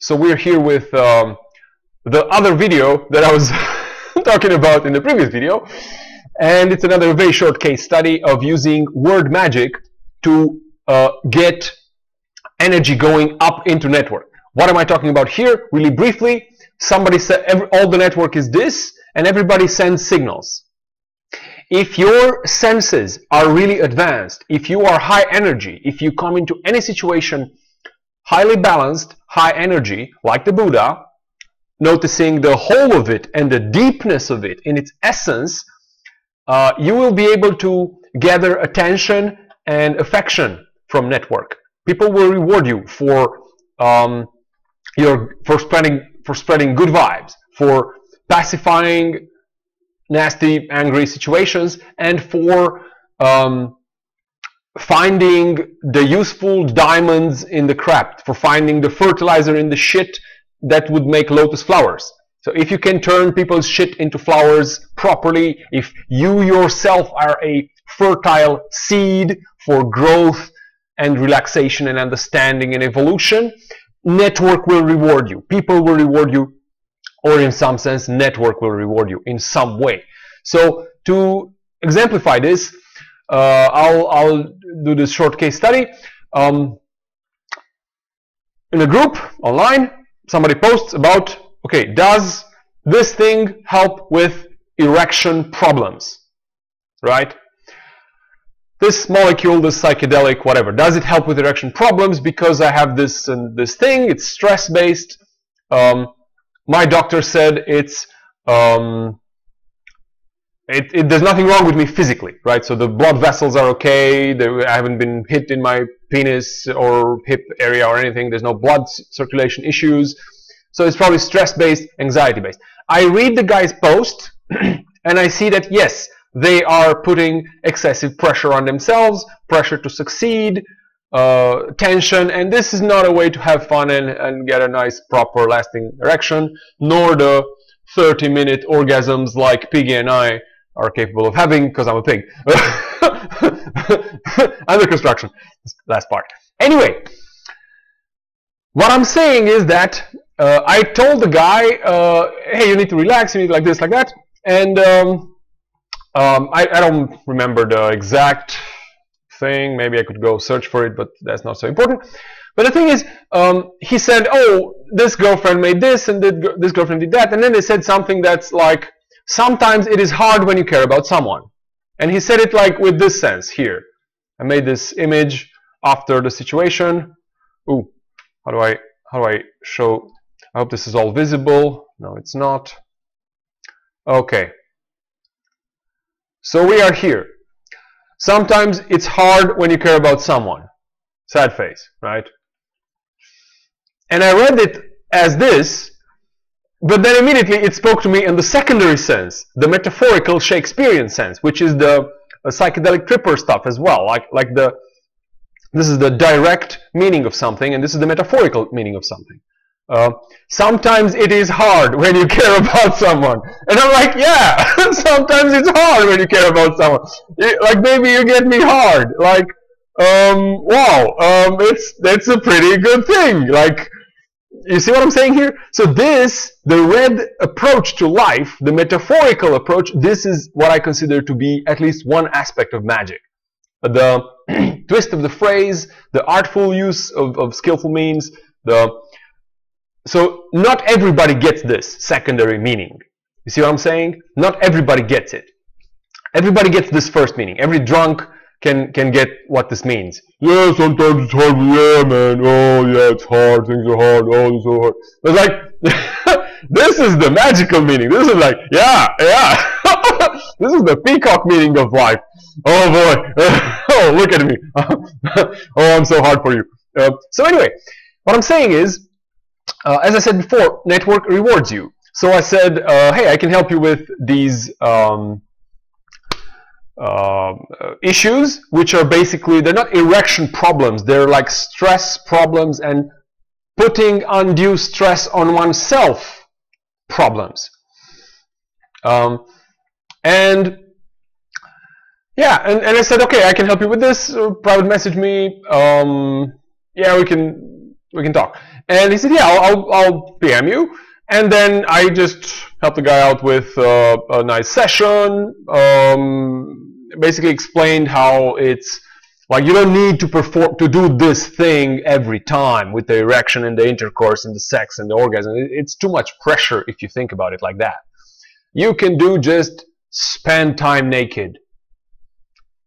So we're here with um, the other video that I was talking about in the previous video. And it's another very short case study of using word magic to uh, get energy going up into network. What am I talking about here? Really briefly, somebody said every, all the network is this, and everybody sends signals. If your senses are really advanced, if you are high energy, if you come into any situation highly balanced, high energy, like the Buddha, noticing the whole of it and the deepness of it in its essence, uh, you will be able to gather attention and affection from network. People will reward you for um, your for spreading for spreading good vibes, for pacifying nasty, angry situations, and for um, finding the useful diamonds in the crap, for finding the fertilizer in the shit that would make lotus flowers. So if you can turn people's shit into flowers properly, if you yourself are a fertile seed for growth and relaxation and understanding and evolution, network will reward you. People will reward you, or in some sense, network will reward you in some way. So to exemplify this, uh, I'll, I'll do this short case study. Um, in a group online, somebody posts about, okay, does this thing help with erection problems? Right? This molecule, this psychedelic, whatever, does it help with erection problems because I have this and this thing? It's stress-based. Um, my doctor said it's um, it, it, there's nothing wrong with me physically, right? So the blood vessels are okay. I haven't been hit in my penis or hip area or anything. There's no blood circulation issues. So it's probably stress-based, anxiety-based. I read the guy's post and I see that, yes, they are putting excessive pressure on themselves, pressure to succeed, uh, tension, and this is not a way to have fun and, and get a nice, proper, lasting erection, nor the 30-minute orgasms like Piggy and I are capable of having because I'm a pig. Under construction. Last part. Anyway, what I'm saying is that uh, I told the guy, uh, hey, you need to relax, you need like this, like that. And um, um, I, I, don't remember the exact thing. Maybe I could go search for it, but that's not so important. But the thing is, um, he said, oh, this girlfriend made this and this girlfriend did that. And then they said something that's like, sometimes it is hard when you care about someone. And he said it like with this sense here. I made this image after the situation. Ooh, how do I how do I show? I hope this is all visible. No, it's not. Okay. So we are here. Sometimes it's hard when you care about someone. Sad face, right? And I read it as this but then immediately it spoke to me in the secondary sense, the metaphorical Shakespearean sense, which is the uh, psychedelic tripper stuff as well. Like, like the, this is the direct meaning of something, and this is the metaphorical meaning of something. Uh, sometimes it is hard when you care about someone. And I'm like, yeah, sometimes it's hard when you care about someone. Like, maybe you get me hard. Like, um, wow, um, it's, it's a pretty good thing. Like, you see what I'm saying here? So this, the red approach to life, the metaphorical approach, this is what I consider to be at least one aspect of magic. The twist of the phrase, the artful use of, of skillful means, the so not everybody gets this secondary meaning. You see what I'm saying? Not everybody gets it. Everybody gets this first meaning. Every drunk can can get what this means. Yeah, sometimes it's hard. Yeah, man. Oh, yeah, it's hard. Things are hard. Oh, it's so hard. It's like this is the magical meaning. This is like, yeah, yeah. this is the peacock meaning of life. Oh boy. oh, look at me. oh, I'm so hard for you. Uh, so anyway, what I'm saying is, uh, as I said before, network rewards you. So I said, uh, hey, I can help you with these. Um, uh, issues, which are basically, they're not erection problems, they're like stress problems and putting undue stress on oneself problems. Um, and yeah, and, and I said, okay, I can help you with this. Private message me. Um, yeah, we can we can talk. And he said, yeah, I'll, I'll, I'll PM you. And then I just helped the guy out with uh, a nice session. Um, basically explained how it's like you don't need to perform to do this thing every time with the erection and the intercourse and the sex and the orgasm. It's too much pressure if you think about it like that. You can do just spend time naked.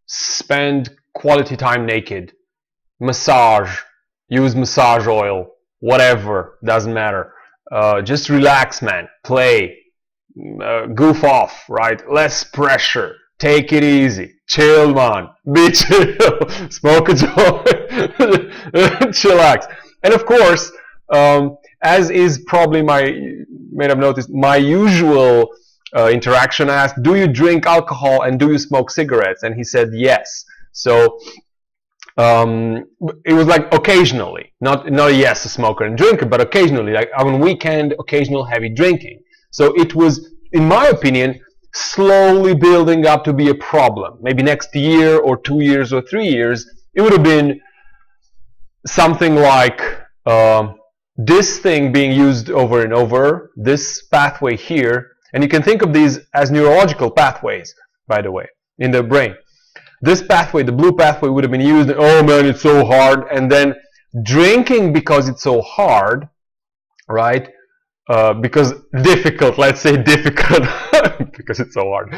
Spend quality time naked. Massage. Use massage oil. Whatever. Doesn't matter uh, just relax, man. Play. Uh, goof off, right? Less pressure. Take it easy. Chill, man. Be chill. Smoke a joint. Chillax. And of course, um, as is probably my, may have noticed, my usual uh, interaction, I asked, do you drink alcohol and do you smoke cigarettes? And he said yes. So um, it was like occasionally, not not yes, a smoker and drinker, but occasionally, like on weekend, occasional heavy drinking. So it was, in my opinion, slowly building up to be a problem. Maybe next year or two years or three years, it would have been something like uh, this thing being used over and over, this pathway here, and you can think of these as neurological pathways, by the way, in the brain this pathway, the blue pathway, would have been used. Oh man, it's so hard. And then drinking because it's so hard, right? Uh, because difficult, let's say difficult, because it's so hard.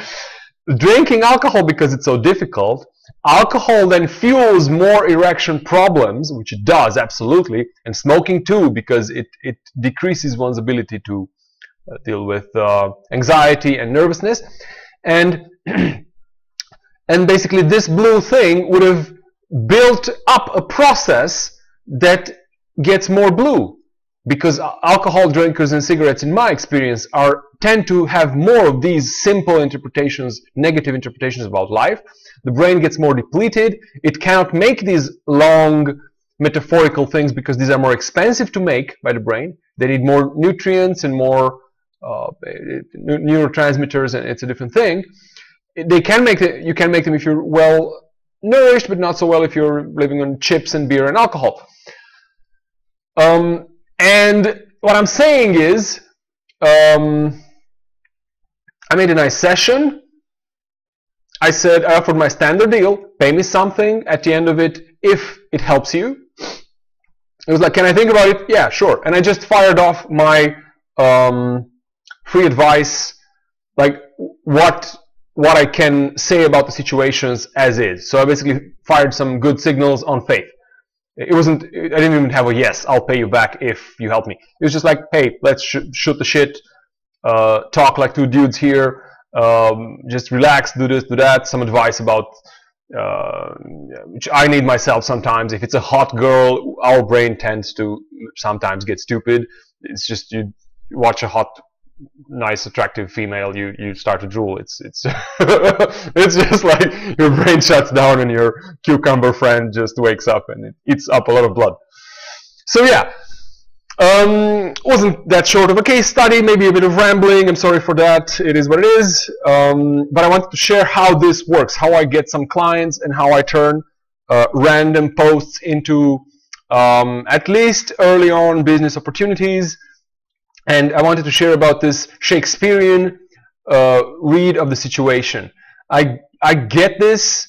Drinking alcohol because it's so difficult. Alcohol then fuels more erection problems, which it does absolutely, and smoking too, because it it decreases one's ability to uh, deal with uh, anxiety and nervousness, and and basically this blue thing would have built up a process that gets more blue because alcohol drinkers and cigarettes in my experience are tend to have more of these simple interpretations negative interpretations about life. The brain gets more depleted. It cannot make these long metaphorical things because these are more expensive to make by the brain. They need more nutrients and more uh, neurotransmitters and it's a different thing. They can make it, you can make them if you're well nourished, but not so well if you're living on chips and beer and alcohol. Um, and what I'm saying is, um, I made a nice session. I said I offered my standard deal. Pay me something at the end of it if it helps you. It was like, can I think about it? Yeah, sure. And I just fired off my um, free advice, like what what I can say about the situations as is. So I basically fired some good signals on faith. It wasn't, I didn't even have a yes, I'll pay you back if you help me. It was just like, hey, let's sh shoot the shit, uh, talk like two dudes here, um, just relax, do this, do that, some advice about, uh, which I need myself sometimes. If it's a hot girl, our brain tends to sometimes get stupid. It's just you watch a hot nice attractive female you you start to drool. It's it's it's just like your brain shuts down and your cucumber friend just wakes up and it eats up a lot of blood. So yeah. Um, wasn't that short of a case study maybe a bit of rambling. I'm sorry for that. It is what it is. Um, but I wanted to share how this works how I get some clients and how I turn uh, random posts into um, at least early on business opportunities and I wanted to share about this Shakespearean uh, read of the situation. I, I get this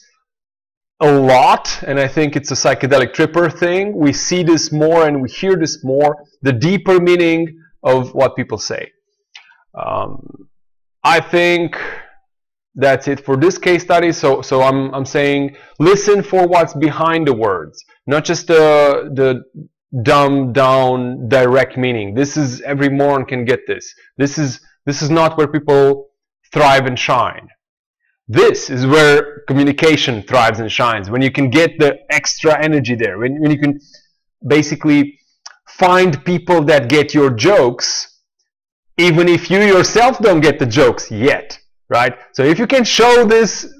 a lot, and I think it's a psychedelic tripper thing. We see this more and we hear this more, the deeper meaning of what people say. Um, I think that's it for this case study. So, so I'm, I'm saying listen for what's behind the words, not just the, the dumbed down direct meaning. This is every moron can get this. This is this is not where people thrive and shine. This is where communication thrives and shines. When you can get the extra energy there. When, when you can basically find people that get your jokes, even if you yourself don't get the jokes yet. Right? So if you can show this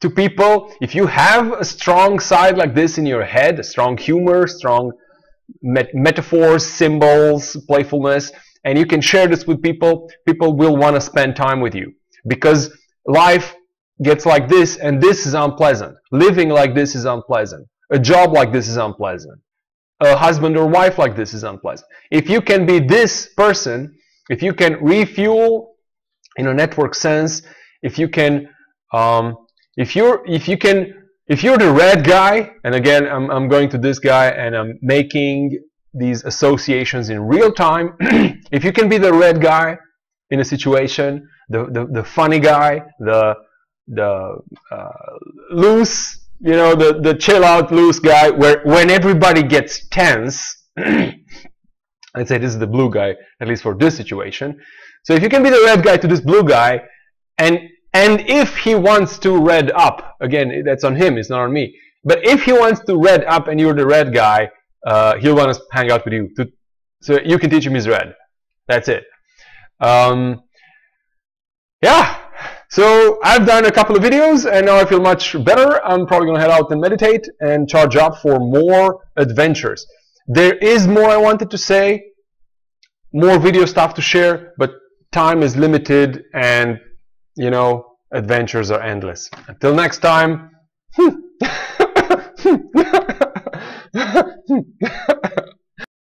to people, if you have a strong side like this in your head, a strong humor, strong met metaphors, symbols, playfulness, and you can share this with people, people will want to spend time with you because life gets like this and this is unpleasant. Living like this is unpleasant. A job like this is unpleasant. a husband or wife like this is unpleasant. If you can be this person, if you can refuel in a network sense, if you can, um, if you're, if you can, if you're the red guy, and again, I'm, I'm going to this guy and I'm making these associations in real time. if you can be the red guy in a situation, the, the, the funny guy, the, the uh, loose you know, the, the chill out loose guy where when everybody gets tense, I'd say this is the blue guy, at least for this situation. So if you can be the red guy to this blue guy, and and if he wants to red up, again, that's on him, it's not on me. But if he wants to red up and you're the red guy, uh, he'll want to hang out with you. To, so you can teach him his red. That's it. Um, yeah, so I've done a couple of videos and now I feel much better. I'm probably going to head out and meditate and charge up for more adventures. There is more I wanted to say, more video stuff to share, but time is limited and, you know, adventures are endless. Until next time. Hmm. Hmm. Hmm.